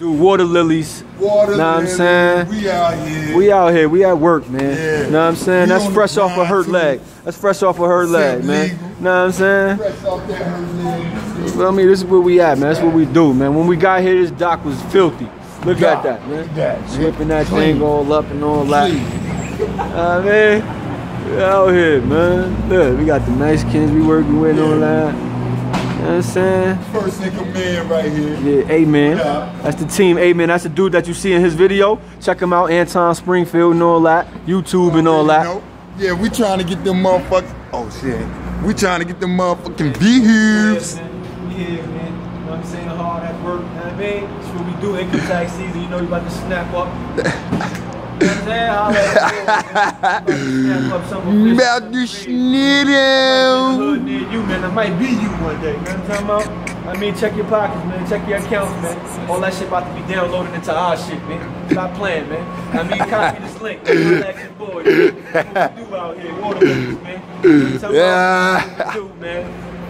Do water lilies. Water Know what I'm saying? We out here. We out here. We at work, man. Yeah. Know what I'm saying? We That's fresh off a grind, hurt too. leg. That's fresh off a hurt leg, man. legal. Know what I'm saying? Fresh off that leg. Feel me? This is where we at, man. That's what we do, man. When we got here, this dock was filthy. Look at that, man. Look at that. Whipping that Clean. thing all up and all that. I mean, we out here, man. Look, we got the Mexicans we working with and all that. You know what I'm saying? First in command right here. Yeah, Amen. Yeah. That's the team, Amen. That's the dude that you see in his video. Check him out, Anton Springfield and all that. YouTube and all You that. know? Yeah, we trying to get them motherfuckers. Oh shit. We trying to get them motherfucking views. Yeah, man. We here, man. You know what I'm saying? Hard at work, you know what I mean? That's what we do. Income tax season, you know you about to snap up. you know I'm saying? Holla at the boy, man. About to snap up some official About to free. snit him. you, man. That might be you one day. You know what I'm talking about? I mean, check your pockets, man. Check your accounts, man. All that shit about to be downloaded into our shit, man. Stop playing, man. I mean, copy this link. Relax your boy. Man. What we do out here. Water lilies, man. You know what I'm talking Yeah. do, man.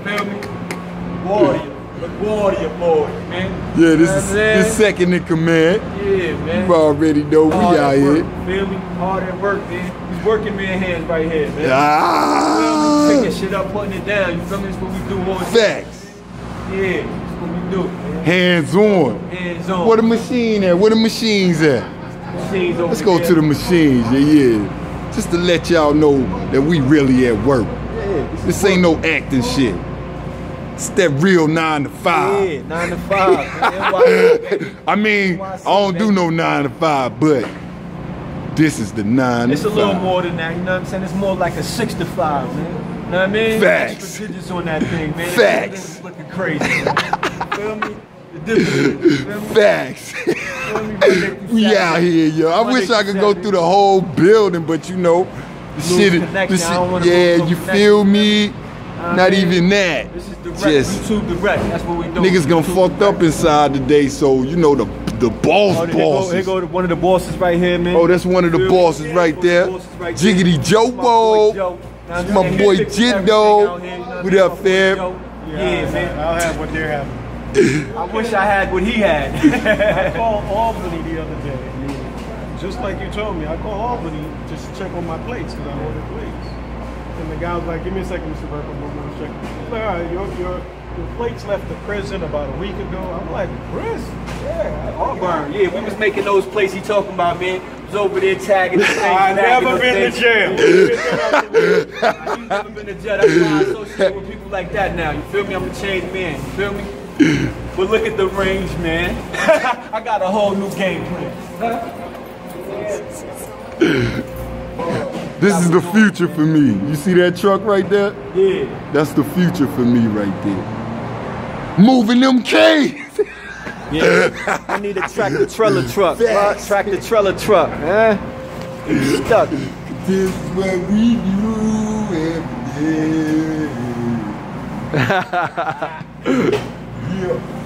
Feel me? Warrior. Look, warrior boy, man. Yeah, this is what this second in command. Yeah, man. You already know we Hard out at work, here. Feel me? Hard at work, man. He's working man hands right here, man. Ah. Picking shit up, putting it down. You feel me? That's what we do all the time. Facts. Yeah, that's what we do. man. Hands on. Hands on. Where the machine at? Where the machines at? Machines over Let's go there. to the machines, yeah, yeah. Just to let y'all know that we really at work. Yeah, this This is ain't no acting shit. It's that real nine to five. Yeah, nine to five. NYC. I mean, I don't do no nine to five, but this is the nine It's a little five. more than that, you know what I'm saying? It's more like a six to five, man. You know what I mean? Facts. On that thing, man. Facts. It's looking crazy. Feel me? The dividends, feel me? Facts. Feel me? Monday through we out here, yo. I wish I could go through the whole building, but you know, the shit, is- the I don't wanna shit yeah, you feel me? I Not mean, even that. This is direct. Just YouTube direct. That's what we do. niggas gonna YouTube fucked direct. up inside today, so you know the the boss Oh, here go, here go to one of the bosses right here, man. Oh, that's one of the Feel bosses Yeah, right one the there. bosses right there. Jiggity Joe My boy Bo. Joe. Now, I'm My boy he fixes Jiddo. everything out here, you know What I mean? up, My fam? Yeah, Yeah, man. I'll have what they're having. I wish I had what he had. I called Albany the other day. Just like you told me, I called Albany just to check on my plates because I ordered plates. Guy was like, give me a second, Mr. Burke, I'm going to check. He's like, all right, your, your, your plates left the prison about a week ago. I'm like, prison? Yeah. Auburn, yeah, we was making those plays he talking about, man. Was over there tagging the things. I never been to jail. You never been to jail. That's why I associate with people like that now. You feel me? I'm a changed man. You feel me? But look at the range, man. I got a whole new game plan. This is the future for me. You see that truck right there? Yeah. That's the future for me right there. Moving them K's. Yeah. I need a tractor trailer truck. Facts. Tractor trailer truck, man. You stuck. This is what we do every day. yeah.